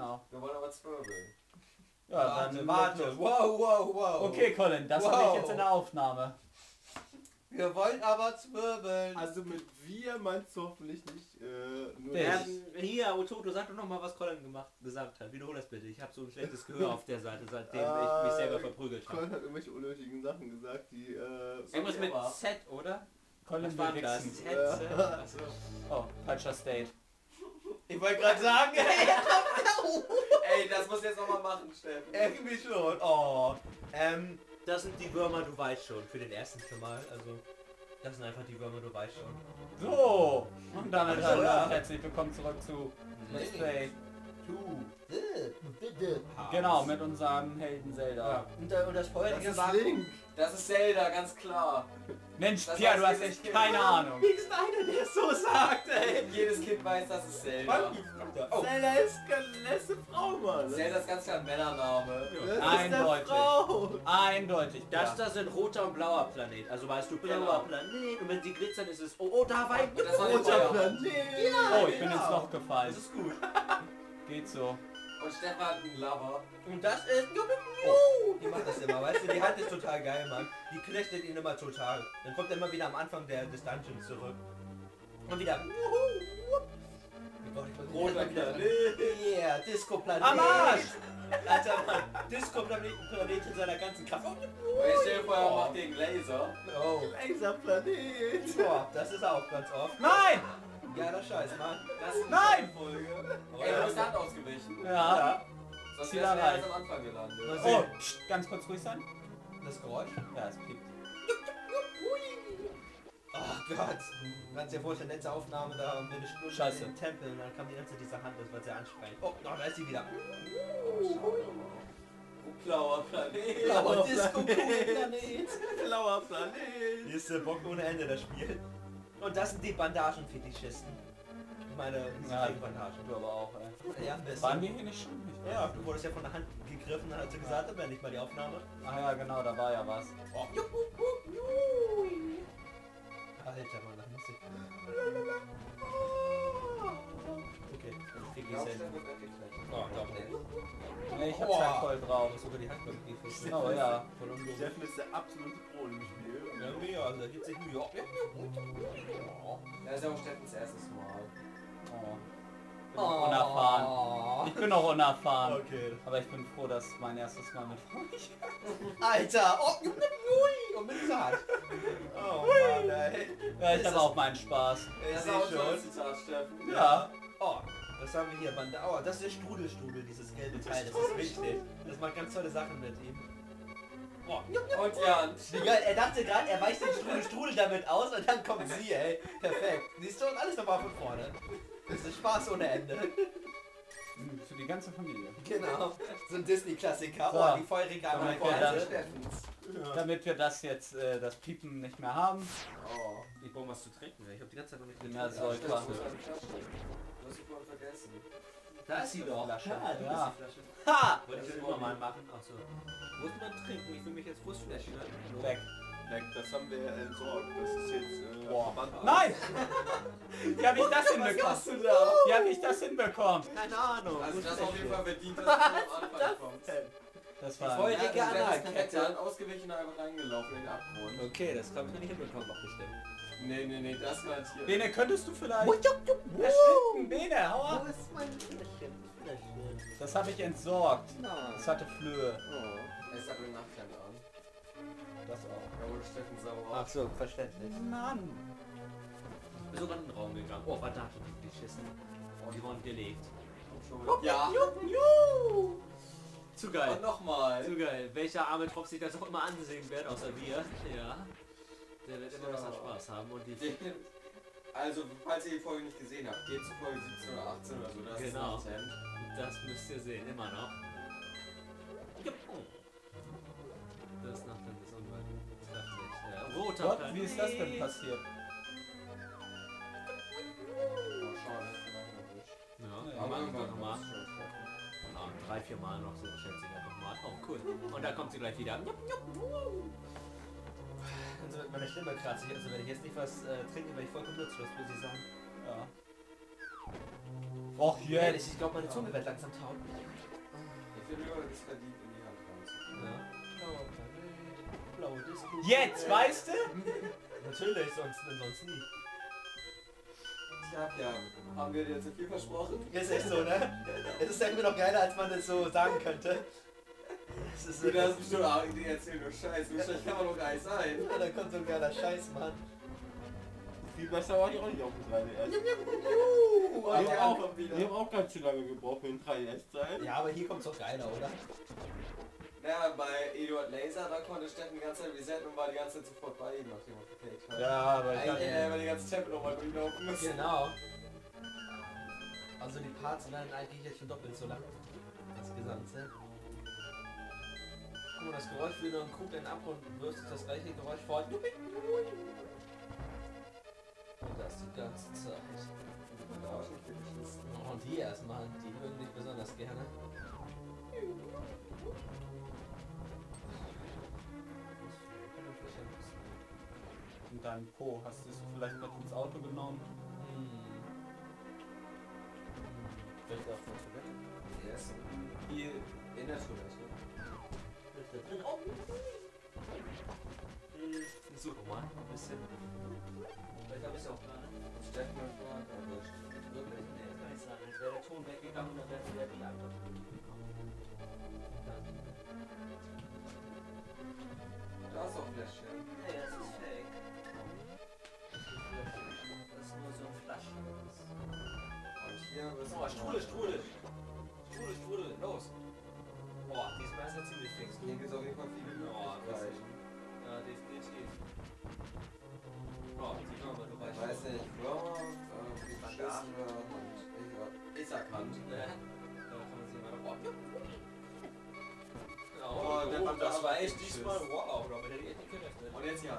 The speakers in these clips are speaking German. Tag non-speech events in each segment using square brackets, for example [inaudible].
Genau. Wir wollen aber zwirbeln. Ja, Warte, dann warte. Wow, wow, wow. Okay, Colin, das habe Wow. ich jetzt in der Aufnahme. Wir wollen aber zwirbeln. Also mit wir meinst du hoffentlich nicht äh, nur. Ähm, hier, Ototo, sag doch noch mal, was Colin gemacht, gesagt hat. Wiederhol das bitte. Ich habe so ein schlechtes Gehör [laughs] auf der Seite, seitdem ich mich selber verprügelt habe. Colin hat irgendwelche unnötigen Sachen gesagt, die äh, Irgendwas mit Z, oder? Colin war das? Z, Ja. Z? Achso. [laughs] Oh, falscher State. Ich wollte gerade sagen, [laughs] Ey, das muss jetzt nochmal machen, Steffen. irgendwie schon. Oh. Ähm, Das sind die Würmer, du weißt schon, für den ersten Mal. Also, das sind einfach die Würmer, du weißt schon. So, und damit hallo, ja. herzlich willkommen zurück zu Let's Play. du. Bitte. Genau, mit unserem Helden Zelda. Ja. Und, äh, und das Das heutige ist war... Link. Das ist Zelda, ganz klar. Mensch, Das Pia, du hast echt Kind- keine Ahnung. Wie ist einer, der es so sagt, ey? Jedes Kind weiß, das ist Zelda. Oh. Zelda ist keine letzte Frau, Mann. Zelda ist ganz klar ein Männername. Das Eindeutig. Frau. Eindeutig. Das, das sind roter und blauer Planet. Also weißt du, blauer Genau. Planet und wenn sie glitzern, ist es, oh, oh da war ein Roter. Planet. Oh, ich bin genau. ins Loch gefallen. Das ist gut. Geht so. Und Stefan einen Lover. Und das ist... Oh, die macht das immer, weißt du, die Hand ist total geil, Mann. Die knechtet ihn immer total. Dann kommt er immer wieder am Anfang der, des Dungeons zurück. Und wieder... Roter wieder. Planet. Yeah, Disco-Planet. Am Arsch! Alter Mann, Disco-Planet Planet in seiner ganzen Kraft. Und ich stell dir vor, er macht den Laser. Oh, Laserplanet. Boah, das ist auch ganz oft. Nein! Geiler Scheiß, Mann. Das ist Nein! eine Folge. Oh, Ey, ja. du bist Hand ausgewichen. Ja. Sonst Zieh wärst du erst am Anfang gelandet. Oh, sehen. pst, ganz kurz ruhig sein. Das Geräusch. Ja, es piept. Oh Gott. Du kannst dir vorstellen, letzte Aufnahme da mit der Stunde Scheiße. im Tempel und dann kam die ganze Zeit diese Hand, das war sehr anstrengend. Oh, oh, da ist sie wieder. Blauer Planet. Blauer Disco-Planet. Blauer Planet. Hier ist der Bock ohne Ende, das Spiel. Und das sind die Bandagenfetischisten. Ich meine, Ja, die Bandagen. Du aber auch, ey. Ja. Waren wir hier nicht schon? Ich Ja, du wurdest ja von der Hand gegriffen, dann hat sie gesagt, aber nicht mal die Aufnahme. Ach ja, genau, da war ja was. Oh. Alter, Mann, das muss ich. Okay, dann krieg Ich weggeknallt. Oh, doch. Nee, ich hab's Boah. ja voll drauf. sogar die Hand gegriffen. Oh ja. Unlogisch. Steffen ist der absolute Pro im Spiel. Irgendwie, ja, also da gibt sich Mühe. Das ist ja auch Steffens erstes Mal. Oh. Ich bin noch unerfahren. Ich bin noch unerfahren. Okay. Aber ich bin froh, dass mein erstes Mal mit euch. [laughs] Alter! Oh, und mit Saat. Oh Mann, ey. Ja, ich habe das- auch meinen Spaß. Ich seh auch schon. Zitat, Steffen. Ja. Oh, was haben wir hier? Band oh, das ist der Strudelstrudel, dieses gelbe Teil. Das ist wichtig. Das macht ganz tolle Sachen mit ihm. Oh. Und Jan. Wie geil, er dachte gerade, er weicht den Strudelstrudel damit aus und dann kommt sie, ey. Perfekt. Siehst du, und alles nochmal von vorne. Das ist Spaß ohne Ende. Für die ganze Familie. Genau. So ein Disney-Klassiker. So. Oh, die feurige Damit wir Amerikaner. Steffens. Damit wir das jetzt, äh, das Piepen nicht mehr haben. Oh. Ich brauche was zu trinken, ey. ich habe die ganze Zeit noch nicht Ja, getrunken. soll ich Sie vorhin vergessen. Da ist sie doch. Flasche. Ja, du Ja. bist die Flasche. Ha! Wollte ich Das das immer mal machen? Achso. Wo ist mein Trinken? Ich will mich jetzt Brustfläschchen halten. Weg. Leck, das haben wir entsorgt. Das ist jetzt äh, Boah. Verband- Nein! Wie habe ich das hinbekommen? du da? Wie habe ich das hinbekommen? Keine Ahnung. Also das auf jeden Fall verdient, dass [laughs] du am Anfang kommst. Das war... Feuer- Ja, das hat ausgewichen und einfach reingelaufen in den Abgrund. Okay, das habe ich noch nicht hinbekommen, auch bestimmt. Nee, nee, nee, das meint hier. Bene, könntest du vielleicht... Erschrecken, Bene, hau ab! ist mein Fläschchen? Das habe ich entsorgt. Na. Das hatte Flöhe. Oh. Es hat eine Nachtkleid an. Das auch. Da wurde Steffen sauer. Ach so, verständlich. Mann! Ich bin sogar in den Raum gegangen. Oh, verdammt, die Schissen. Oh, die wurden gelegt. Ja. Zu Und geil. nochmal. Zu geil. Welcher arme Tropf sich das auch immer ansehen wird, außer wir. Ja. Der wird immer So. besser Spaß haben und die... Den- Also, falls ihr die Folge nicht gesehen habt, geht zu Folge 17 oder 18 oder so. Das Genau. ist. Das müsst ihr sehen, immer noch. Das nach dem Gesundheit. Trefflich. Äh, roter Gott, wie ist das denn passiert? Ja, Ja, wir nochmal. Ja, drei, vier Mal noch so, schätze ich einfach mal. Oh, cool. Und da kommt sie gleich wieder. Jupp, jupp. Also wird meine Stimme kratzig, also wenn ich jetzt nicht was äh, trinke, werde ich vollkommen nutzlos, muss ich sagen. Ja. Och, Ehrlich, ich glaube, meine Zunge wird langsam taub. Ich finde das verdient in die Hand ranzukommen. Ja. Blaue Disco. Jetzt, weißt du? [laughs] Natürlich, sonst, sonst nie. Tja, ja, haben wir dir zu viel versprochen? Ist echt so, ne? Es ist irgendwie noch geiler, als man das so sagen könnte. Es ist Du darfst bestimmt auch die erzählen, nur Scheiß. So schlecht kann man doch gar nicht sein. Ja, da kommt so ein geiler Scheiß, Mann. Viel besser war ich auch nicht auf dem 3DS. Oh, Ich der habe auch, kommt wieder. ich hab auch ganz schön lange gebraucht für den 3DS-Zeit. Ja, aber hier kommt's doch geiler, oder? Ja, bei Eduard Laser, da konnte Steffen die ganze Zeit resetten und war die ganze Zeit sofort bei ihm, nachdem er gefaked hat. Ja, aber ich hatte... weil die ganze Tempo nochmal durchlaufen müssen. Genau. Also die Parts werden eigentlich jetzt schon doppelt so lang. Das Gesamte. Guck mal, das Geräusch wieder und guckt dann ab und wirst das gleiche Geräusch fort. Und das die ganze Zeit. Und die erstmal, die mögen dich besonders gerne. Und dein Po, hast du es vielleicht mit ins Auto genommen? Hm. Vielleicht auch von Toilette. Yes. Hier in der Toilette. Ist. Hm, Suche mal ein bisschen. Vielleicht habe ich es auch gar nicht. Steffen und Frank erwischt. Wirklich? Nee, kann nicht sein. Als wäre der Ton weggegangen, dann wäre die Antwort gekommen. Da ist auch Fläschchen. Nee, das ist fake. Das ist nur so ein Flaschen. Und hier wissen Oh, Strudel, Strudel. Strudel, Strudel, los. Boah, diesmal ist er ziemlich fix. Hier gibt es auf jeden Fall viele das Möglichkeiten. Ja, definitiv. Du Ich weißt weiß nicht, Bro, wie beschissen wird und ich, ist erkannt. Ne? Da kann man sich mal. Ja, Oh, oh, das war echt diesmal wow, Robert hätte ich nicht gerechnet. Und jetzt ja.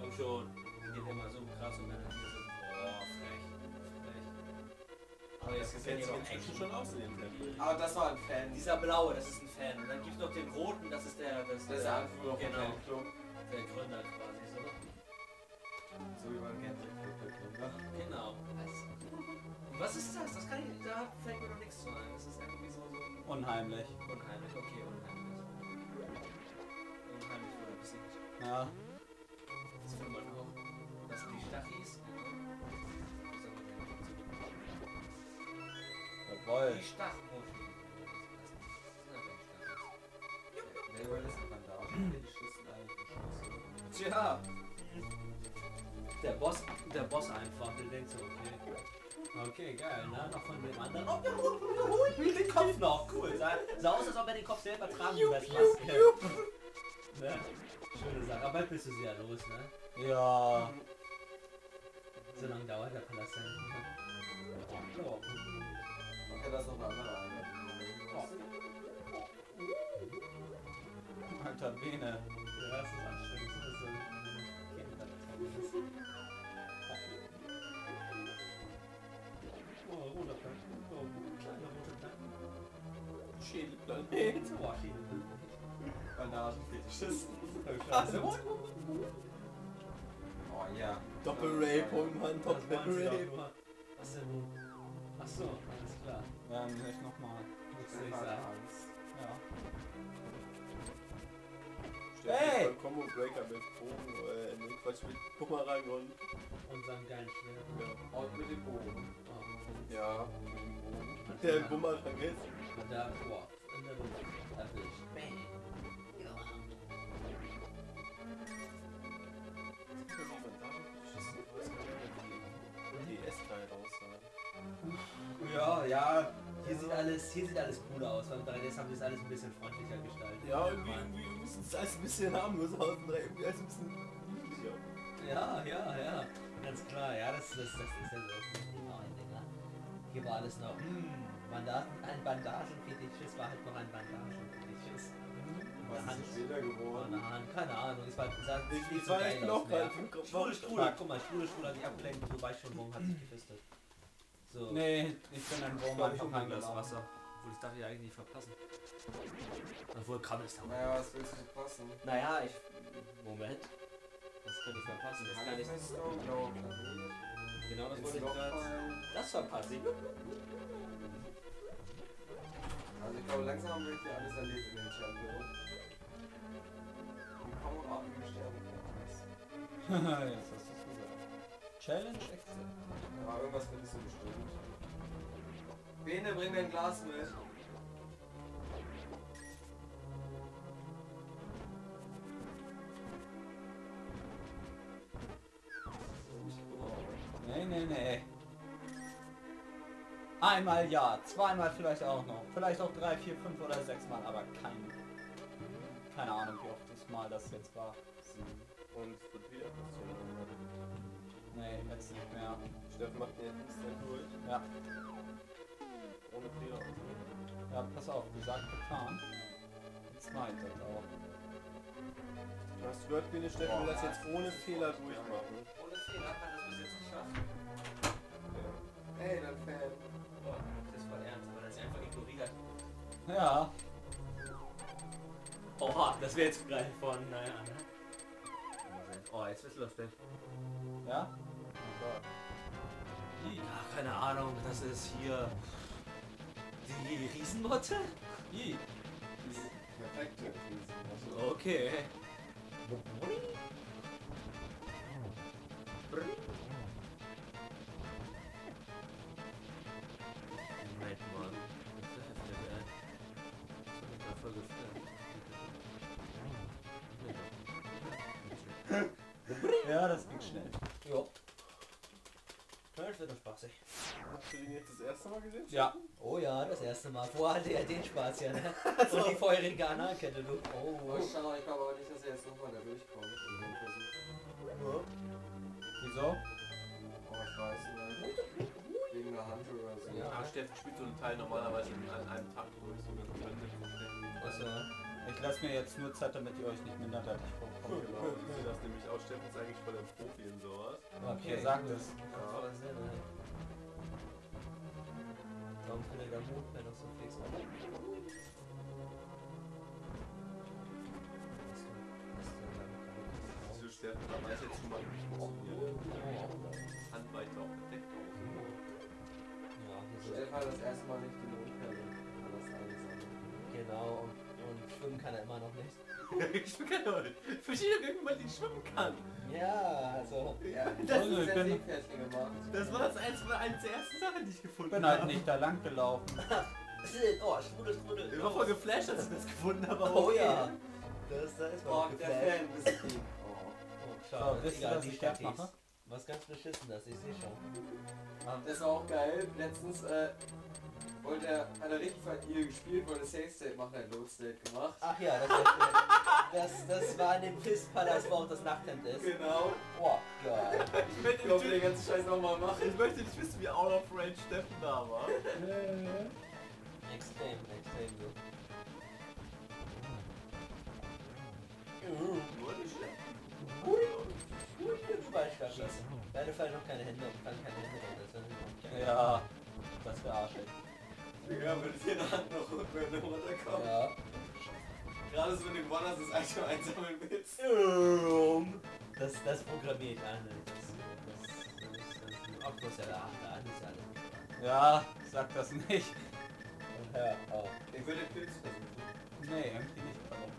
Komm schon. Geht immer so krass und Aber jetzt gefällt mir auch Action schon aus in dem Level. Aber das war ein Fan. Dieser blaue, das ist ein Fan. Und dann gibt es noch den roten, das ist der. Das, ist der Anführer vom Genau. Fanclub. Der Gründer quasi so. So wie beim Gänseklub. Genau. Und was ist das? Das kann ich. Da fällt mir noch nichts zu ein. Das ist irgendwie so. so ein Unheimlich. unheimlich, okay, unheimlich. Unheimlich wurde besiegt. Ja. Das will man auch. Das sind die Stachis. Jawohl. Die ist Bandage. Eigentlich Stachis. Tja. Der Boss, der Boss einfach, der denkt so, okay. Okay, geil, ne? Noch von dem anderen. Oh, oh, oh, den Kopf noch, cool. Sah, sah aus, als ob er den Kopf selber tragen würde als Maske. Ne? Schöne Sache. Aber bald bist du sie ja los, ne? Ja. So lange dauert der Palast ja nicht. Okay, das ist noch andere Einheit. Alter Bene. Ja, das ist anstrengend. Das ist so. Oh, roter Plan. Oh, kleiner roter Plan. Schädelplanet. Oh, Schädel. Bandagenfetischisten. Scheiße. Oh ja. Doppel-Rape, Mann, Doppel-Rape. Was denn? Achso, alles klar. Ja, nicht nochmal. Nichts zu sagen. Ja. Hey! Combo Breaker mit Bogen, äh, nee, Quatsch, mit Bumerang und, Und seinem geilen Schwert. ja. Und mit dem Bogen. Oh. Ja, mit dem Bogen. Der Bumerang ist. Und da, boah, in der Luft. Erwischt. Bang. Ja. Hier sieht alles, hier sieht alles cooler aus. Beim 3DS haben wir es alles ein bisschen freundlicher gestaltet. Ja, irgendwie, irgendwie müssen es alles ein bisschen harmlos aus und irgendwie alles ein bisschen niedlicher. Ja, ja, ja. Ganz klar, ja, das, das, das ist ja so. Oh, Dinger. Hier war alles noch, hm, Bandagen, ein Bandagenfetischist war halt noch ein Bandagenfetischist. Was ist später geworden? Keine Ahnung, keine Ahnung. Es war, es sah Ich, ich war echt noch gerade Kopf. Schwule Strudel, guck mal, Schwule Strudel hat sich abgelenkt, weißt schon, warum hat sich gefistet. So. Nee, ich bin ein Wurm einfach reingelaufen. Wasser. Obwohl ich darf ich eigentlich nicht verpassen. Obwohl krabbelst du. Naja, was willst du verpassen? Naja, ich. Moment. Das könnte ich verpassen. Das kann ich. Planet. Genau das wollte ich gerade. Das verpasse ich. glaube, langsam haben wir hier alles erlebt in den Champion. Wie kaum Arten sterben [laughs] [laughs] Challenge accepted. Aber irgendwas findest du bestimmt. Bene, bring mir ein Glas mit. Nee, nee, nee. Einmal ja, zweimal vielleicht auch noch. Vielleicht auch drei, vier, fünf oder sechs Mal, aber kein. Keine Ahnung, wie oft das Mal das jetzt war. Und wird wieder passieren. Nee, jetzt nicht mehr. Steffen macht den Instant durch. Ja, Ohne Fehler und so. ja, pass auf, gesagt, getan. Jetzt ich das auch. Du hast gehört, Biene Steffen will das jetzt ohne Fehler durchmachen. Ohne Fehler hat das bis jetzt geschafft. Ja. Ey, dein Fan. Boah, das ist voll ernst, aber das ist einfach ignoriert. Ja, Oha, das wäre jetzt gleich von, naja, ne? Oh, jetzt wird's lustig. ja. Ja, keine Ahnung, das ist hier die Riesenmotte? Ih, Perfekte Riesen. Okay. Moment mal. Ja, das ging schnell. Ja, wird doch spaßig. Hast du den jetzt das erste Mal gesehen? Ja, Oh ja, das erste Mal. Wo hatte er den Spaß ja, ne? [laughs] Und die feurige Anna-Kette, du. Oh, Oh. schau, ich glaube aber nicht, dass er jetzt nochmal da durchkommt. Dem Versuch. wieso? Oh, ich weiß nicht. Wegen der Hand oder so. Ja. Steffen spielt so einen Teil normalerweise an einem Tag durch, so ganz könnte Also, Ich lasse mir jetzt nur Zeit, damit ihr euch nicht minderwertig vorkommt. Genau, ich sehe das nämlich auch. Steffen ist eigentlich voll der Profi in sowas. Okay, sagt es. ne? Warum kann der Mond mehr noch so fix machen? Wieso Steffen, da weiß jetzt schon mal, wie es funktioniert. Handweite auch bedeckt aus. Ja. Stefan hat das erste Mal nicht. Kann das alles. Genau, und schwimmen kann er immer noch nicht. [laughs] ich bin kein Leute. Ich verstehe doch irgendwann, die schwimmen kann. Ja, also. Ja, Das das ist ist ja ja bin- Seepferdchen gemacht. Das war das eins, eines der ersten Sachen, die ich gefunden Ich bin halt nicht da lang gelaufen. [laughs] Oh, Strudel, Strudel. Ich war voll geflasht, als ich das gefunden habe. aber Oh okay. ja. Das, da ist man der. Fan bist du. Oh. Oh, So, wisst ihr, die ich jetzt mache? Was ganz beschissen, das ich sehe schon. Das war auch geil. Letztens äh, wollte er, hat er richtig von ihr gespielt, wollte Safe State machen, hat Load State gemacht. Ach ja, das, das, das war in dem Pisspalast, wo auch das Nachthemd ist. Genau. Oh, geil. Ich möchte Ich glaube, nicht, den ganzen Scheiß nochmal machen. ich möchte nicht wissen, wie out of range Steffen da war. Extrem, extrem so. Nur die Steffen. Gut, überall schießen. Leider fallen noch keine Hände und fallen keine Hände runter. Das ist Ja, das wäre Ja, würde dir eine Hand noch wenn du runterkommst. Ja. Gerade so, wenn du gewonnen hast, das Item einsammeln willst. Das, das programmiere ich an. Das, das, das, bloß ja da, da ist ja alles. Ja, sag das nicht. Ja, oh. Ich würde Pilz versuchen. Nee, irgendwie nicht. Warum?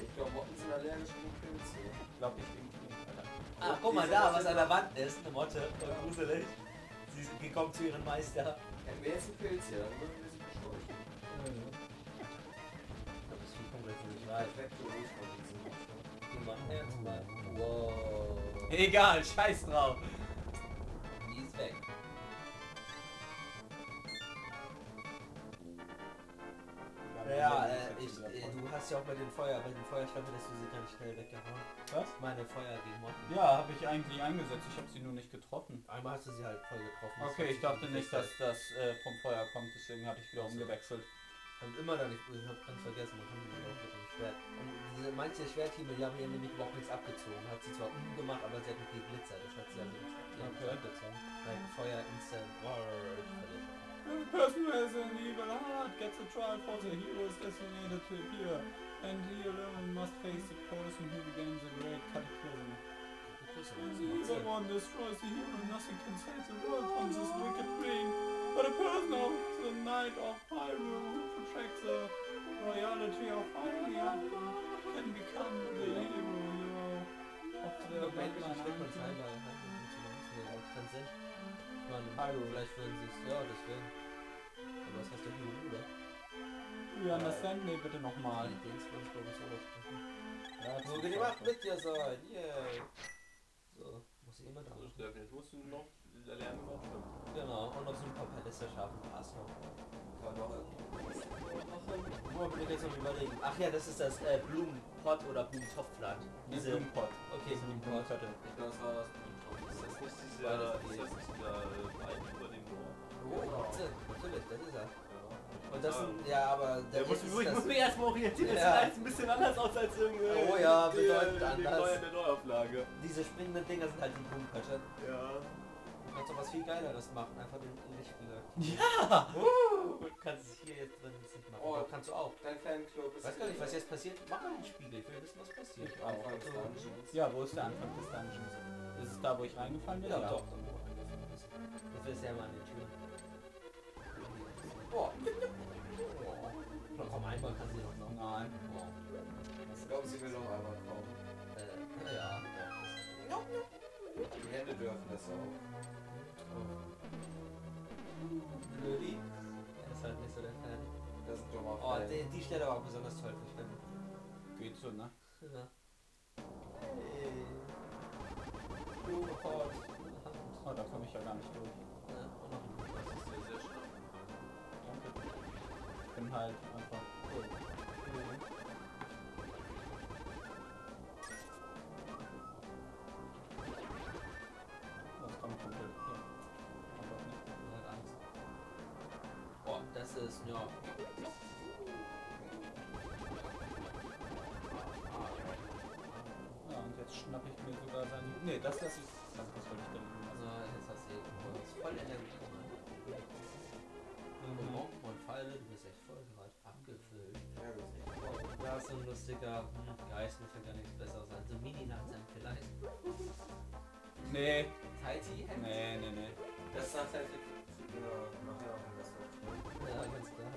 Ich glaube, Motten sind allergisch gegen Pilze. Ich irgendwie nicht. Alter. Ah, guck mal da, was an der Wand ist. Eine Motte. Voll gruselig. Sie gekommen zu ihrem Meister. Hätten wir jetzt einen Pilz hier, dann würden wir sie bescheuchen. Das Vieh kommt jetzt nicht weit. Perfekte Rutschkondition. Die machen wir jetzt mal. Wow. Egal, scheiß drauf. Hast ja auch bei den Feuer, bei den Feuerschwämme, dass du sie ganz schnell weggehauen. Was? Meine Feuer gegen Motten. Ja, habe ich eigentlich eingesetzt. Ich habe sie nur nicht getroffen. Einmal hast du sie halt voll getroffen. Das Okay, ich dachte nicht dass das äh, vom Feuer kommt, deswegen habe ich wieder Ach so. umgewechselt. Und immer dann, ich, ich hab ganz vergessen, man kann die auch mit dem Schwert. Und diese, manche Schwerthiebe, die haben ihr nämlich überhaupt nichts abgezogen. Hat sie zwar umgemacht, aber sie hat nicht geglitzert. Das hat sie also nicht, abgezogen. Weil Feuer instant. Oh. The person who has an evil heart gets a trial for the hero is designated to appear, and he alone must face the person who begins a great cataclysm. When the evil one destroys the hero, nothing can save the world from this wicked ring. But a person of the Knight of Hyrule who protects the the tree of you can become the hero, of the Ja, so. Das meine, Hallo. vielleicht würden sie es, ja, deswegen. Aber das heißt doch Hero, oder? You understand me bitte nochmal. Die Dings es, glaube ich, so aussprechen. Ja, So, die macht mit dir sein, yay. So, muss ich immer da. Also Steffen, jetzt musst du noch lernen, was stimmt. Genau, und noch so ein paar Paläste schaffen, passt noch. Kann doch Wo bin ich jetzt noch überlegen? Ach ja, das ist das äh, Blumenpott oder Blumentopfland. Diese Blumenpott. Okay, Das ist ein Blumenpott. Blumenköttel. Ich glaube, das war das das nicht dieser, ist das nicht dieser Wein über dem Moor? Oh, Wahnsinn, natürlich, das ist er. Ja. Und das sind, ja, aber Der muss, ist ich das, muss mich erstmal orientieren, das Ja. sieht ein bisschen anders aus als irgendwie. Oh ja, bedeutend die anders. Neue, der Neuauflage. diese springenden Dinger sind halt die Blumenpötte. Ja. Du kannst doch was viel geileres machen, einfach den Lichtspieler. [laughs] Ja! Uh, du kannst es hier jetzt drin nicht machen. Oh. Aber kannst du auch. Dein Fanclub ist... Ich weiß gar nicht, was jetzt passiert. Mach mal den Spiegel, ich will wissen, was passiert. Ja, wo ist der Anfang des Dungeons? Ist es da, wo ich reingefallen bin? Ja, doch. wo er angefangen ist. Du ja mal die Tür. Boah. Na komm, einmal kann sie doch noch. Nein. Boah. Ich glaube, sie will noch einmal kommen. Äh, ja. Die Hände dürfen das auch. Blödi. Er ist halt nicht so der Fan. Das ist ein dummer Oh, Fan. die, die Stelle war auch besonders toll für Fan. Geht so, ne? Ja. Blumenpott. Oh, da komme ich ja gar nicht durch. Ja, noch ein Das ist sehr, sehr stark. Danke. Ich bin halt einfach. Das kommt komplett hier. Aber nicht. Man hat Angst. Boah, das ist, ja. Ja, und jetzt schnapp ich mir sogar seine. Nee, das lasse ich. Ist so ein lustiger hm, Geist, mir fällt gar nichts besseres ein. So Mini-Langsam vielleicht. Nee, Tighty? nee, nee, nee. Das sagt halt ja, nachher auch. Ja, ganz klar.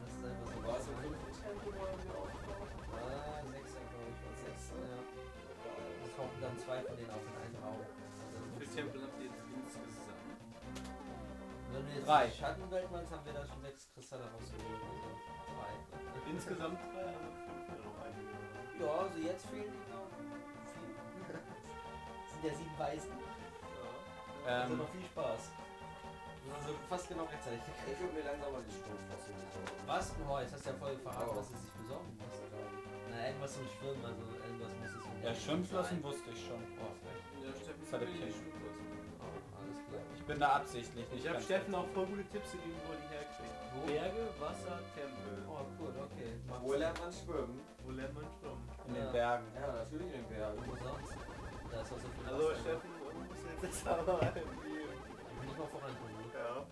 Das ist einfach so. War aufgebaut? Ah, Sechser, glaube ich, war Sechser, ja. Es kommen dann zwei von denen auf wenn du jetzt Drei. die Schattenwelt meinst, haben wir da schon sechs Kristalle rausgeholt. Also drei. Insgesamt drei, aber fünf ja noch einige. Ja, also jetzt fehlen die noch vier. Das [laughs] sind ja sieben Weißen. Also Ähm, noch viel Spaß. Also fast genau rechtzeitig. Ich würde mir langsam mal die Stromfassung besorgen. Was? Oh, jetzt hast du ja voll verraten, Oh. was sie sich besorgen muss. Na, irgendwas zum Schwimmen, also irgendwas muss es ja, der Schwimmflossen sein. wusste ich schon. Oh, vielleicht. Ja, Steffen, bin da absichtlich nicht Ich habe Steffen auch voll gute Tipps gegeben, wo er die herkriegt. Berge, Wasser, Tempel. Oh, cool, okay. Wo lernt man schwimmen? Wo lernt man schwimmen? in den. Bergen. Ja, natürlich in den Bergen. Wo sonst? Da ist auch so viel Also Wasser. Steffen, du musst jetzt aber irgendwie... Nicht mal vorankommen. Ja.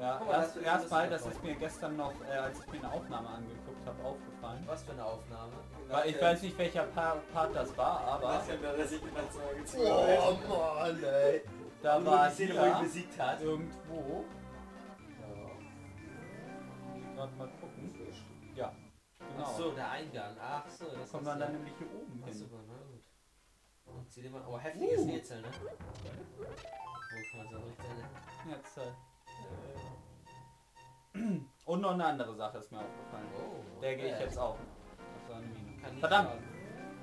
Ja, Guck mal, erst, das ist erstmal, das ist mir gestern noch, äh, als ich mir eine Aufnahme angeguckt habe, aufgefallen. Was für eine Aufnahme? Weil ich weiß nicht, welcher Pa- Part das war, aber Was denn da, dass ich in der gezogen Oh Mann, ey. Da Nur war die Szene, wo ihn besiegt hat. irgendwo. Gerade mal gucken. Ja, genau. Ach so, der Eingang. Ach so, das kommt ist man ja- dann nämlich hier oben Ach hin. super, na gut. Und zieh dir mal. Oh, heftiges Uh. Rätsel, ne? Wo kann man so richtig seine. Jetzt, äh, Und noch eine andere Sache ist mir aufgefallen. Oh. Der gehe ich okay. jetzt auch. Kann nicht Verdammt!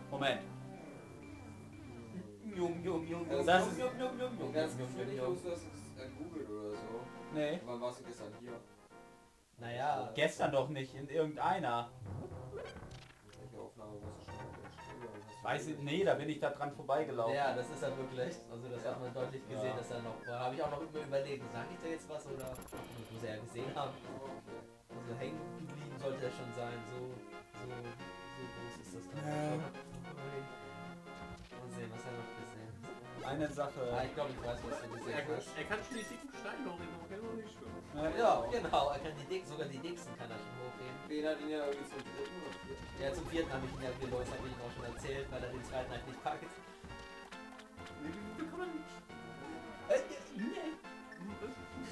Moment. Jung, jung, jung, jung, Das jung, ist- jung, jung, jung, jung, Und ganz jung, jung, jung. du hast es äh, googelt oder so. Nee. Wann warst du gestern hier? Naja. Gestern doch nicht, in irgendeiner. Welche Aufnahme du schon Weiß ich, nee, da bin ich da dran vorbeigelaufen. Ja, das ist er wirklich. Also das Ja. hat man deutlich gesehen, Ja. dass er noch war. Habe ich auch noch immer überlegt, sage ich da jetzt was oder das muss er ja gesehen haben. Okay. Also hängen geblieben sollte er schon sein. So, so, so groß ist das dann Ja. schon. Mal sehen, was er noch. Eine Sache. Ah, ich glaube, ich weiß, was du gesehen Er, hast. er kann schon die dicken Steine hochheben, aber kann noch nicht schwimmen. Ja, genau. Er kann die sogar die dicksten kann er schon hochheben. Wen hat ihn ja irgendwie zum dritten oder vierten? Ja, zum vierten habe ich ihn ja gelost, habe ich ihn auch schon erzählt, weil er den zweiten halt nicht packt. Nee, wie, kann man nicht? Nee.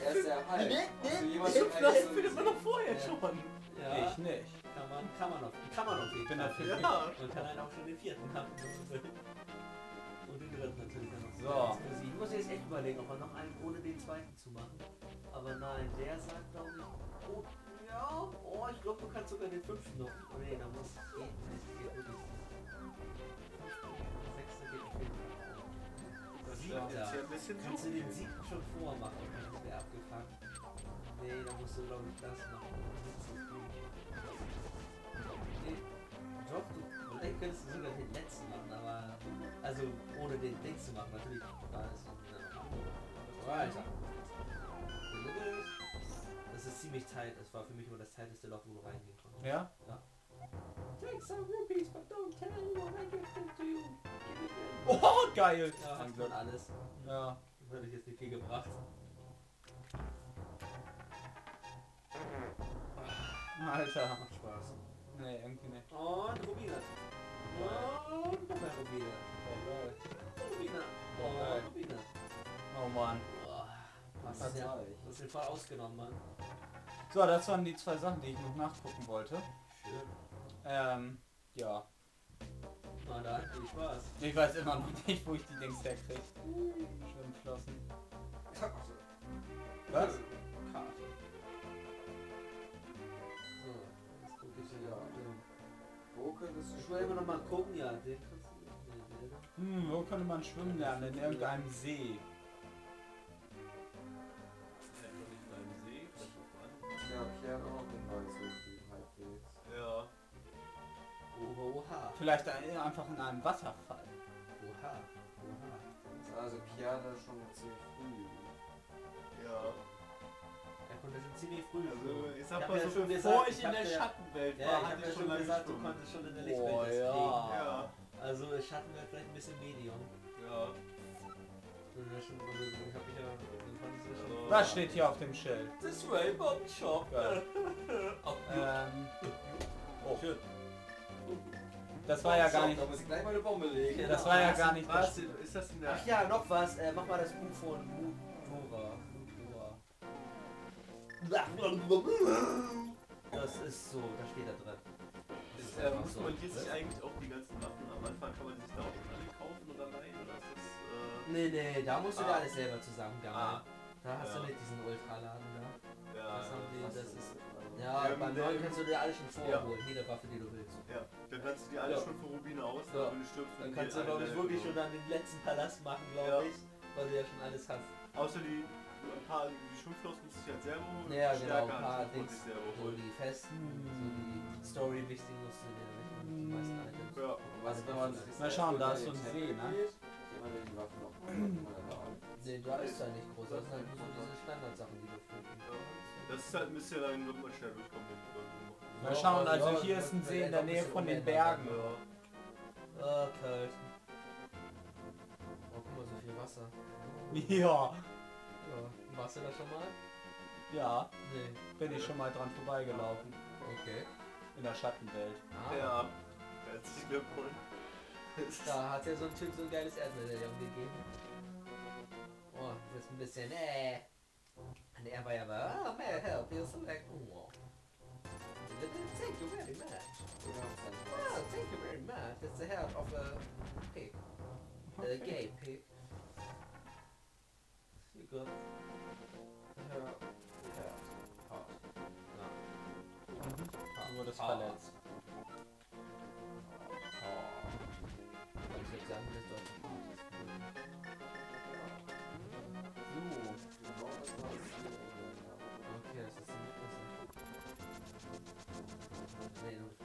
Er ist der Hulk. Nee, nee, jemals nee, das findet man doch vorher Ja. schon. Ja, Ich nicht. kann man, kann man die kann man auf jeden Ich bin dafür. Ja. Man kann einen auch schon den vierten haben. Und den dritten natürlich noch. So. Ich muss jetzt echt überlegen, ob wir noch einen ohne den zweiten zu machen. Aber nein, der sagt glaube ich. Oh, ja. Oh, ich glaube, du kannst sogar den fünften noch. Oh nee, da muss. Geht nicht. Geht wirklich nicht. Geht ist Siebter. jetzt ja ein bisschen Kannst du den Sieg schon vormachen? Das wäre abgefangen. Nee, da musst du glaube ich das machen. Nee, du, vielleicht könntest du sogar den letzten machen, aber. Also ohne den Ding zu machen, natürlich. Da ist noch. Alter. Das ist ziemlich tight. Das war für mich immer das tighteste Loch, wo du reingehen konntest. Ja? Take some rupees, but don't tell anyone I give them to you. Oh, geil! Ja, hat man alles. Ja. Das hätte ich jetzt nicht viel gebracht. Alter. Macht Spaß. Nee, irgendwie nicht. Und Rubine. Und noch mehr Rubine. Oh Mann. Boah. Was Das ist ja, das ist den Fall ausgenommen, Mann. So, das waren die zwei Sachen, die ich noch nachgucken wollte. Schön. Ähm, ja. Na dann, viel Spaß. Ich weiß immer noch nicht, wo ich die Dings herkriege. Schwimmflossen. Was? Karte. So, jetzt guck ich. Ja. Könntest du Ich will immer noch mal gucken, ja, den Hm, wo könnte man schwimmen lernen? In irgendeinem See. Ja, Pierre auch den halbwegs. Ja. Oha, oha. Vielleicht ein- einfach in einem Wasserfall. Oha. Oha. Also Pierre hat schon ziemlich früh. Ja. Er konnte schon ziemlich früh. Also ich Ich sag hab mal ja so, schon bevor gesagt, ich ich in der ja- Schattenwelt Ja, war, ich hatte habe ja ich schon gesagt, du konntest schon in der Lichtwelt ja. kriegen. Ja. Also Schattenwelt vielleicht ein bisschen Medium. Ja. Ja. Ja. Was steht hier auf dem Schild? Das Rainbow Shop. Auch [laughs] Ähm, [laughs] oh. Schön. das war ja gar nicht. Da muss ich gleich mal eine Bombe legen. Ja, Das war ja gar nicht Was? das. Ist das in der... Ach ja, noch was. Äh, mach mal das Buch von Mudora. Das ist so, da steht da drin. Äh, muss man hier sich eigentlich auch die ganzen Waffen am Anfang, kann man sich da auch alle kaufen oder leihen? Oder ist das... Äh, Nee, nee, da musst du dir Ah. alles selber zusammengammeln. Ah. Da hast Ja. du nicht diesen Ultraladen da. ja, Das die, das ist? Ja, Ähm, beim neuen kannst du dir alles schon Ja. vorholen. Jede Waffe, die du willst. ja, dann kannst du die alle Ja. schon für Rubine aus, Ja. wenn du stirbst. Dann kannst du, glaube alle ich, wirklich schon an den letzten Palast machen, glaube Ja. ich. Weil du ja schon alles hast. Außer die, ein paar, die du dich halt selber holen. Ja, die genau, Stärke ein halt paar Dings. sich So holen. die festen, so die Story-wichtigen musst du dir. Die meisten Items. Ja. Was, wenn man sich Mal schauen, da ist so ein See, ne? Nee, da ist ja nicht groß. Das sind halt nur so diese Standardsachen, die du finden Das ist halt ein bisschen du da so Mal schauen, also hier ist ein See in der ein Nähe von den. Bergen. Ja. Ah, kalt. Oh, guck mal, so viel Wasser. [laughs] Ja, warst du da schon mal? ja, Nee. bin ich schon mal dran vorbeigelaufen. Okay. In der Schattenwelt. Ah, Ja. Herzlichen Glückwunsch. Da hat ja so ein Typ so ein geiles Erdmedaillon gegeben. Oh, das ist ein bisschen, äh. Und er war ja aber, oh, may I help you select? Oh. Thank you very much. Oh, thank you very much. It's the head of a pig. A gay pig. You got Du wurdest Hot. verletzt. Hot. Ich würde sagen, das deutsche Hot ist Genau, das war es. Okay, das ist ziemlich interessant. Nee, nur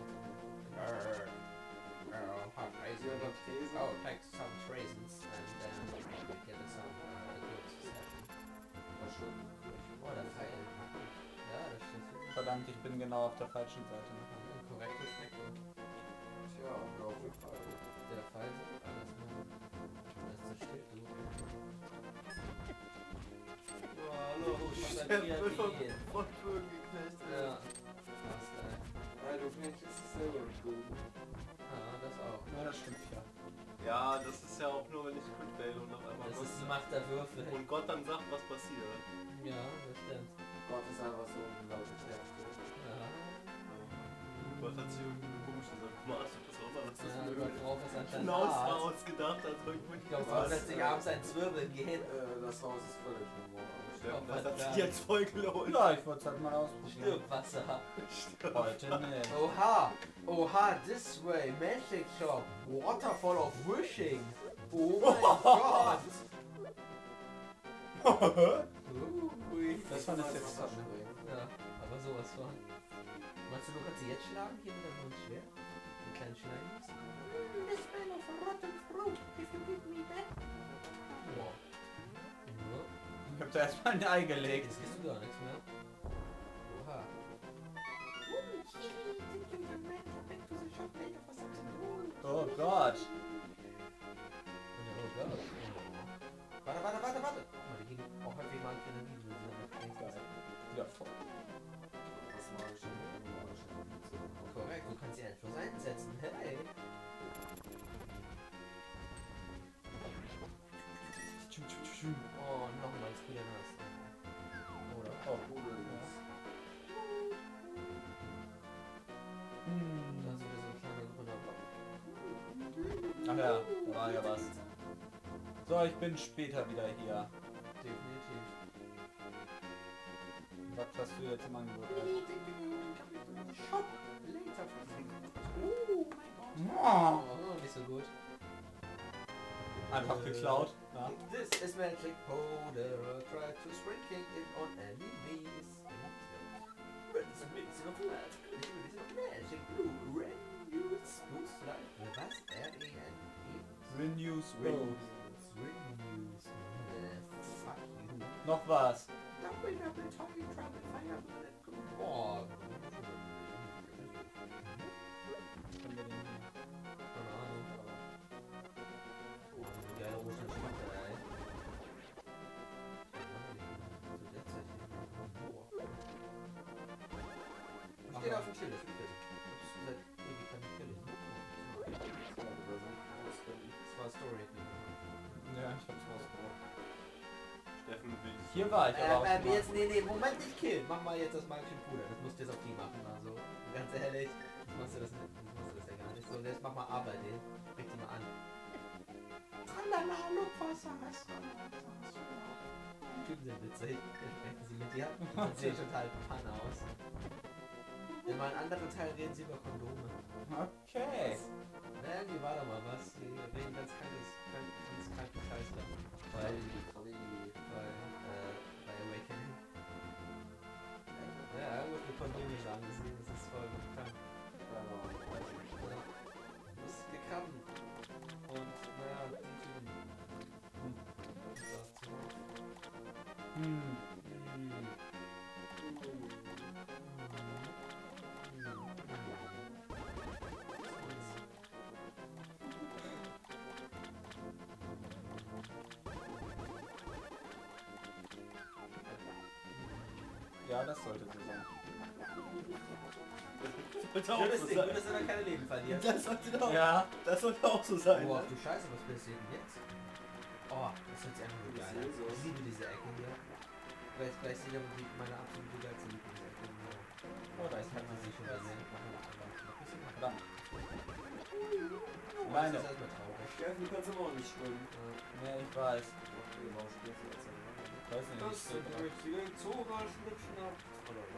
hot Ist ja noch Thesen? Oh, take some raisins and then get some uh, good session. War schon. Oh, der Pfeil. Das. Verdammt, ich bin genau auf der falschen Seite. Korrekte Steckung. Tja, auf jeden Fall. Der sagt alles nur. Das zerstört du. Oh, hallo, ich Der hab wird von Vögeln geknässt. Ja. Fast, ey. Ja, du findest es selber gut. Ja, das auch. Ja, das stimmt ja. Ja, das ist ja auch nur, wenn ich Crit wähle und auf einmal Das Gott ist die Macht der Würfel. und Gott dann sagt, was passiert. Ja, das stimmt. Gott ist einfach so unglaublich heftig. Ja. Gott hat ist Ja, das da blöd. drauf ist anscheinend Genau Harz. ausgedacht, also Ich glaube, so plötzlich abends ein Zwirbeln gehen. Äh, das Haus ist völlig normal. Das hat sich jetzt voll gelohnt. Ja, ich wollte es halt mal ausprobieren. Stirb Wasser. Heute nicht. Oha! Oha, this way, Magic Shop, Waterfall of Wishing. Oh mein [laughs] Gott! [laughs] Das fand ich Mal jetzt. Ja, aber sowas von. Meinst du, du kannst sie jetzt schlagen? Hier mit deinem Schwert? Den kleinen Schleim? The smell of rotten fruit, if you give me that. Wow. Ja. Ich hab da erstmal ein Ei gelegt. Jetzt siehst du gar nichts mehr. Oha. [laughs] Oh Gott. Oh Gott. Warte, warte, warte, warte. Guck mal, die gehen auch häufig mal in der ja was. So, ich bin später wieder hier. Definitiv. Was hast du jetzt im Angebot? Shop later. Oh, Oh, nicht so gut. einfach geklaut. Ja. This is magic powder. Try to sprinkle it on enemies. But it's a mix of magic blue. Red news. Boost light. Was? R-E-N-E. Renews Road. Red news. Äh, fuck you. Noch was. Double, double, toy, trouble, fire, bullet, Boah. Was haben wir denn Hier war ich aber auch Äh, schon äh, mal. jetzt, nee, nee, Moment, nicht killen. Mach mal jetzt das magische Puder. Das musst du jetzt auf die machen. Also, ganz ehrlich, das machst du das nicht. Das machst du das ja gar nicht. So, und jetzt mach mal A bei denen. Die mal an. Tralala, Lupwasser, Die Typen sind witzig. Dann sprechen sie mit dir. [laughs] Und sehen total pan aus. In meinem anderen Teil reden sie über Kondome. Okay. Na, wie war da Ja, das sollte so sein. [laughs] Sollte auch so gut, sein. dass du da keine Leben verlierst. Das sollte doch, Ja. das sollte auch so sein. Boah, ne? du Scheiße, was passiert denn jetzt? Gleich, gleich sieht aber die, meine absolute geilste Lieblingsecke. Oh, da ist Ich halt hatte sie schon was. bisschen. Verdammt. Meine. Das ist erstmal traurig. Steffen, du kannst aber auch nicht schwimmen. Ja, ich weiß. Ich weiß nicht, Das ich drauf. die richtigen Zugerschnittchen ab. Oder ist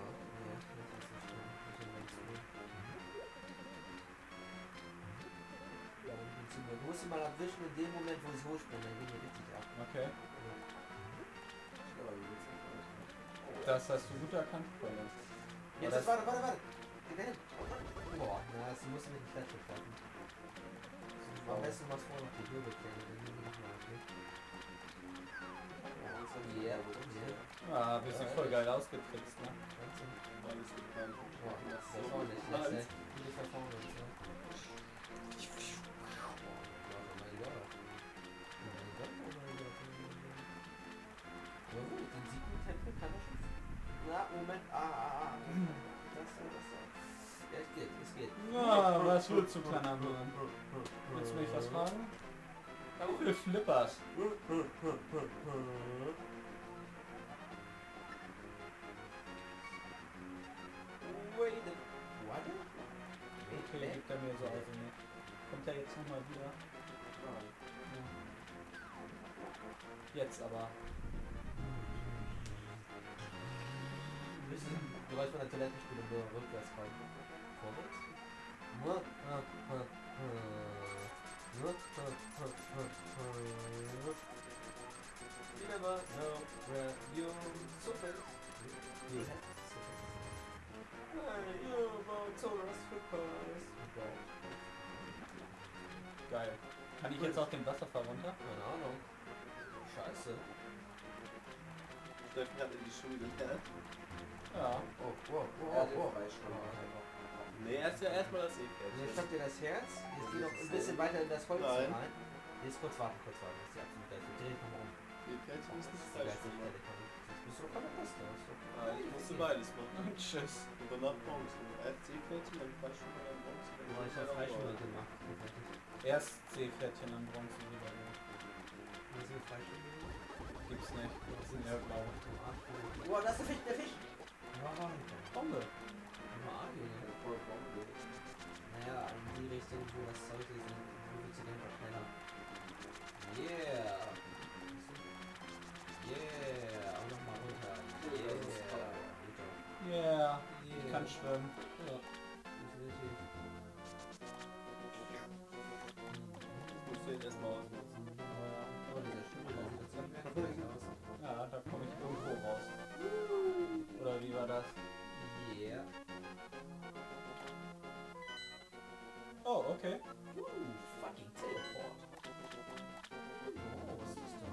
geht's über. Du musst sie mal abwischen in dem Moment, wo sie hochspringen, dann gehen wir richtig ab. Okay. Ja, wie witzig. Das hast du gut erkannt, Colin. Jetzt, das- warte, warte, warte. Boah, na, sie muss mit dem Fletcher treffen. Am besten machst du noch die Wirbelpläne, dann nehmen wir nochmal, okay? Ja, okay. Ja, bist du voll geil ausgetrickst, ne? Boah, das ist auch nicht schlecht, ne? Gute Performance, ne? Tempel kann er schon. Na, Moment, ah, ah, ah. Das, das, das. Ja, es geht, es geht. Ja, was willst du, kleiner Mann? Willst du mich was fragen? Du flipperst. Wait a... What? Okay, gibt er mir so also nicht. Kommt der jetzt nochmal wieder? Jetzt aber. Bisschen Geräusch von der Toilettenspüle nur rückwärts rein. Vorwärts. You never know where. Hey, you Taurus Flippers. Geil. Kann ich jetzt auch den Wasserfall runter? Keine Ahnung. Scheiße. Steffen hat in die Schule. Ja. Oh, wow, Ja, wow, wow. Nee, erst ja erstmal das Also E-Pad. ich hab dir das Herz, jetzt geh noch ein bisschen weiter in das Holz rein. Jetzt kurz warten, kurz warten, das ist die absolute Gleiche. Dreh dich nochmal um. E-Pad ist nicht Das komm. Jetzt bist du doch das ist doch- Ah, ich musste beides machen. Und [laughs] tschüss. Und danach Bronze. Erst E-Pad, dann Freischwimmer, dann Bronze. dann Boah, ich hab dann Bronze. gemacht. Erst C-Pferdchen am Bronze? Gibt's nicht. Das sind ja blau. Boah, da ist der Fisch, der Fisch! Ja, Bombe. Mal Arg, Junge. Voll Bombe. Naja, in die Richtung, wo das Zeug ist, dann wird sie einfach schneller. Yeah! Yeah! Und nochmal runter. Ja, Yeah! Runter. Yeah. Ich Yeah. kann schwimmen. Ja. Ich muss den erstmal okay. Uh, fucking Teleport. Oh, was ist das da?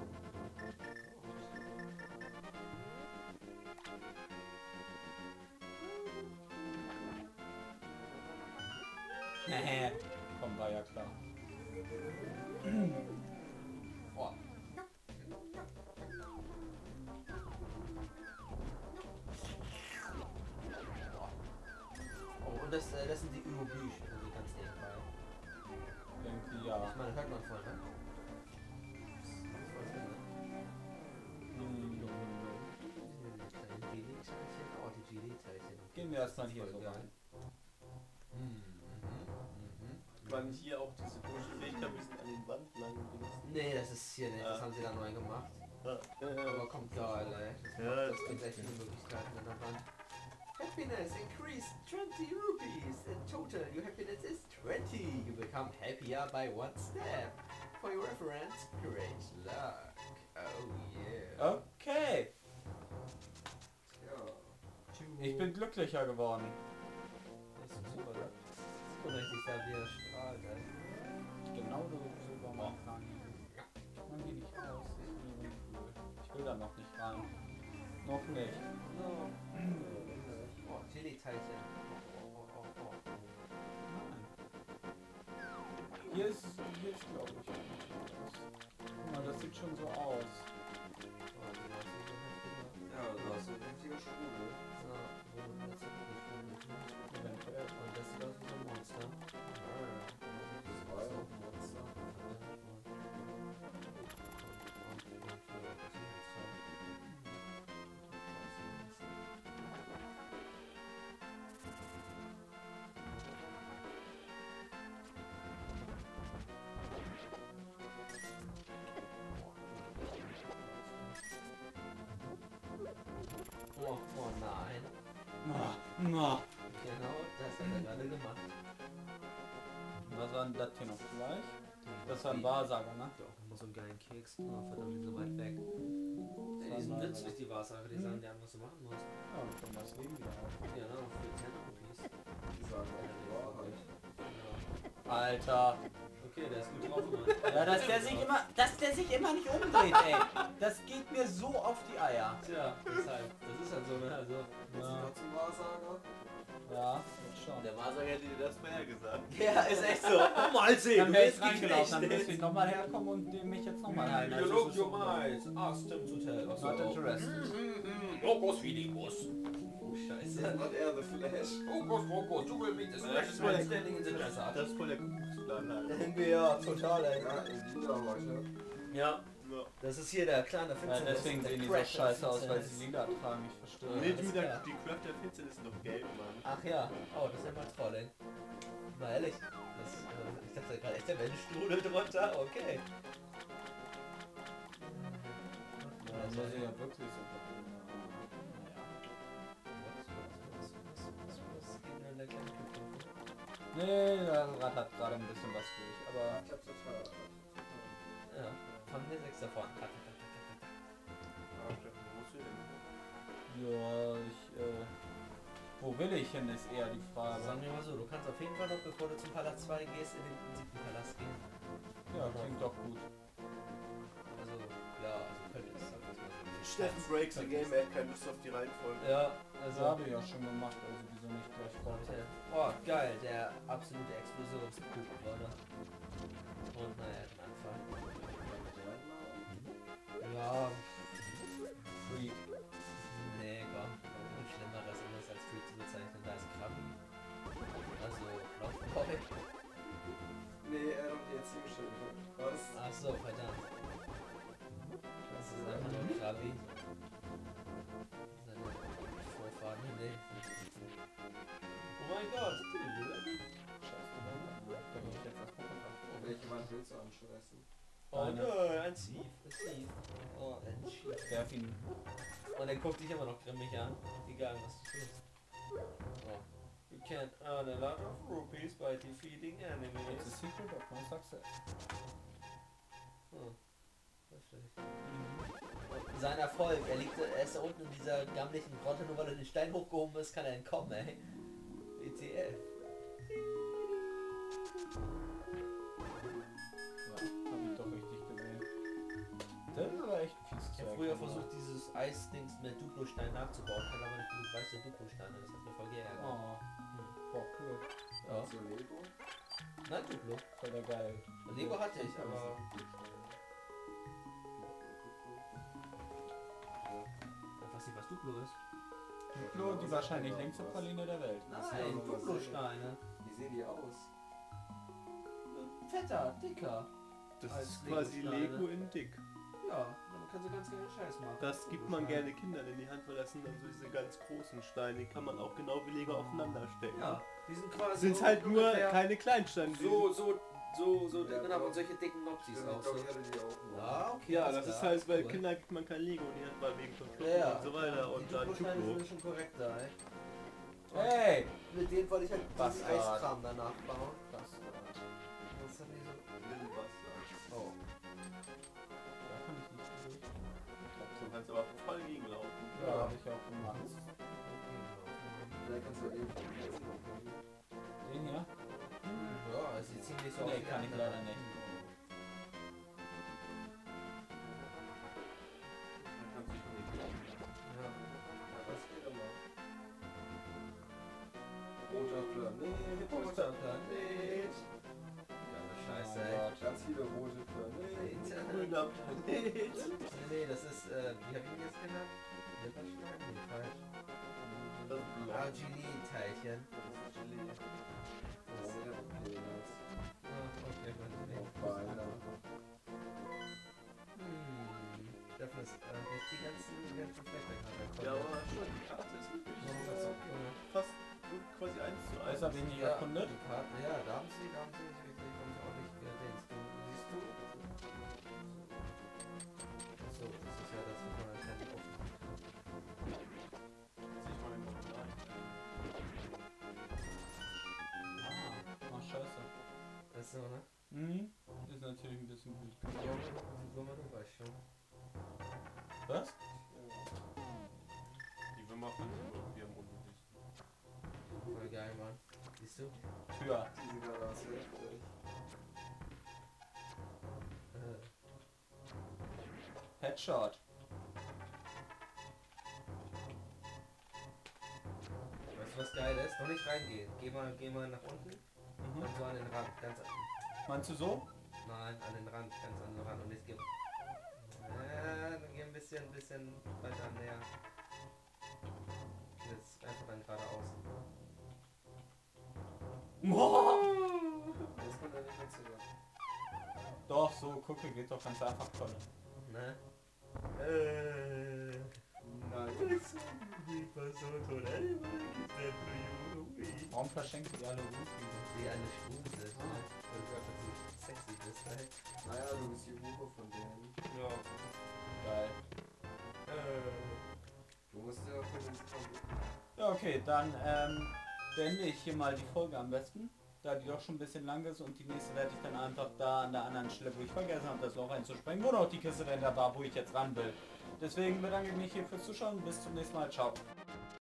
Hehe. Komm, war ja klar. Oh. Oh, und das, äh, Ich hört man voll, ne? GD-Teilchen. Gehen wir erstmal hier so rein. Mhm, mhm, Man hier auch diese komische Fähigkeit, bisschen an den Wand lang mhm. Nee, das ist hier nicht. Das haben sie da neu gemacht. Aber kommt geil, ey. Das, das gibt echt viele Möglichkeiten an der Wand. Happiness increased 20 rupees. In total, your happiness is 20. You become happier by one step. For your reference, great luck. Oh yeah. Okay. Ich bin glücklicher geworden. Das ist super, ne? Guck mal, ich da wie er strahlt. Genau so Silbermann. Man geht nicht raus. Das ist. Ich will da noch nicht rein. Noch nicht. No. [clears throat] Oh, Chili-Teilchen. Hier ist glaube ich. Guck mal, das sieht schon so aus. Ja, du hast eine heftige Schule. Na, na. Genau, das hat er gerade gemacht. Was war denn das hier noch gleich? Das war ein Wahrsager, ne? Ja, auch immer so einen geilen Keks. Oh, verdammt, die so weit weg. Das Die sind nützlich, die Wahrsager. Die sagen dir, was du machen musst. Ja, und dann das Leben wieder auf. Ja, ne, für 10 Rupees. Die sagen die Wahrheit. Ja. Alter. Okay, der ist gut drauf, Mann. Ja, dass der sich immer, dass der sich immer nicht umdreht, ey. Das geht mir so auf die Eier. Tja, deshalb. Das ist halt so, ne? Also, Ja. zum Wahrsager. Ja, schon. Der Wahrsager hätte dir das vorher gesagt. [laughs] ja, ist echt so. [laughs] Mal sehen, Dann wäre ich reingelaufen, dann müsste ich nochmal herkommen und mich jetzt nochmal heilen. Also You es look your eyes. Ask them to tell. Achso. Not interested. Logos Videos. Oh, scheiße. Not er the Flash. Logos, Logos, du will meet the Ja, das ist voll man der- standing in the desert. Das ist voll der Kuckucksplan. Irgendwie ja, total, ey. Ja, in lila heute. Ja, Ja. das ist hier der kleine Ja, Finsternis. deswegen der sehen die so scheiße aus, weil sie lila tragen. Ich verstehe. Nee, du, der, die Craft der Finsternis ist doch gelb, Mann. Ach ja, oh, das ist ja mal Trolling. Na ehrlich, das, äh, ich dachte gerade echt, der Menschstrudel drunter, okay. Ja, das ich ja wirklich so. Nee, das Rad hat gerade ein bisschen was durch, aber Ich hab total. Ja, fangen wir sechs davon. Ja, ich, äh, wo will ich hin, ist eher die Frage. Sagen wir mal so, du kannst auf jeden Fall noch, bevor du zum Palast 2 gehst, in den siebten Palast gehen. Ja, klingt doch gut. Also, ja, also könntest du. Steffen breaks the game, er hat keine Lust auf die Reihenfolge. Ja, Das also. habe ich ja schon gemacht, also wieso nicht gleich vorher. Oh, geil, der absolute Explosionskuchen, oder? Und naja, Ja, nee, komm. Ein schlimmeres, das als Freak zu bezeichnen. Da ist Krabbi. Also, Laufboy. Nee, er hat schon gehört. Was? Ach so, verdammt. Das ist einfach nur Krabbi. Seine Vorfahren, nee. Oh mein Gott. Scheiße, da bin ich jetzt erstmal. Oh, welche Wand willst du anschmeißen? Oh Eine. nein, ein Thief. Oh, ein Thief. Werf ihn. Und er guckt dich immer noch grimmig an, egal was du tust. Oh. You can earn a lot of rupees by defeating It's a enemies. secret of my success. Oh. Ich. Und sein Erfolg, er liegt, er ist da unten in dieser gammlichen Grotte, nur weil er den Stein hochgehoben ist, kann er entkommen, ey. WTF. Ich habe früher versucht, dieses Eisdings mit Duplostein nachzubauen, kann aber nicht genug weiße Duplosteine, das hat mir voll geärgert. Oh, boah, cool. Ja. So Lego? Nein, Duplo. Voll der geil. Lego hatte ich, aber ich weiß nicht, was Duplo ist. Duplo, die wahrscheinlich längste Praline der Welt. Nein, Duplosteine. Wie sehen die aus? Fetter, dicker. Das ist quasi. Lego in dick. Ja, kannst du ganz gerne Scheiß machen. Das gibt man gerne Kindern in die Hand, weil das sind dann so diese ganz großen Steine, die kann man auch genau wie Lego aufeinander stecken. Ja, die sind quasi. Sind halt nur keine Kleinsteine. die- So, so, so, so, Ja, genau, und solche dicken Nopsis Stimmt, auch so. glaube, ich hatte die auch. Ja, okay. Ja, das ist halt, weil Cool. Kinder gibt man kein Lego in die Hand, weil wegen von Ja, ja. und so weiter Die und dann Duplosteine Duplo. sind schon korrekter, ey. Hey! Mit denen wollte ich halt Bastard. Eiskram danach bauen. Kannst aber voll gegenlaufen. Ja, hab ich auch gemacht. Vielleicht kannst du eben. Den hier? Ja, es sieht ziemlich so aus. Nee, kann ich leider nicht. Ja. Roter Planet. Roter Planet. Geile Scheiße, ey. Gott. Ganz viele rote Planeten. Grüner Planet. Nee, nee, das ist, äh, wie hab ich ihn jetzt genannt? Lipperstein? Nee, falsch. Das ist blau. Argini-Teilchen. Sehr penis. Ah, okay, Beine. Hm, Steffen ist äh, nicht die ganzen, die ganzen gerade. Ja, aber schon, die Karte ist wirklich Ja, äh, fast quasi eins zu eins. Das habe ich nicht erkundet. ja, da haben sie, da haben sie nicht wirklich, haben sie auch nicht. Du, siehst du? So, das ist ja das, so, ne? Mhm. Ist natürlich ein bisschen gut. Würmer, du weißt schon. Was? Die Würmer fand ich irgendwie am unmöglichsten. Voll geil, Mann. Siehst du? Tür. Die sind gerade aus. Äh, Headshot. weißt du, was geil ist? Noch nicht reingehen. Geh mal, geh mal nach unten Mhm. und so an den Rand. Ganz an, Meinst du so? nein, an den Rand, ganz an den Rand. Und jetzt geh. Äh, dann geh ein bisschen, ein bisschen weiter näher. Jetzt einfach dann geradeaus. Jetzt kommt er nicht mehr zurück. Doch, so, gucke, geht doch ganz einfach, Colin. Ne? Äh. Nice. Warum verschenkt ihr alle Rufen? Sie eine Schwuse. Weil du einfach so sexy bist, halt. Naja, du bist die Ruhe von denen. Ja. Geil. Du musst ja von uns kommen. Ja, okay, dann ähm, beende ich hier mal die Folge am besten, da die doch schon ein bisschen lang ist und die nächste werde ich dann einfach da an der anderen Stelle, wo ich vergessen habe, das Loch einzusprengen, wo noch die Kiste denn da war, wo ich jetzt ran will. Deswegen bedanke ich mich hier fürs Zuschauen, bis zum nächsten Mal, ciao.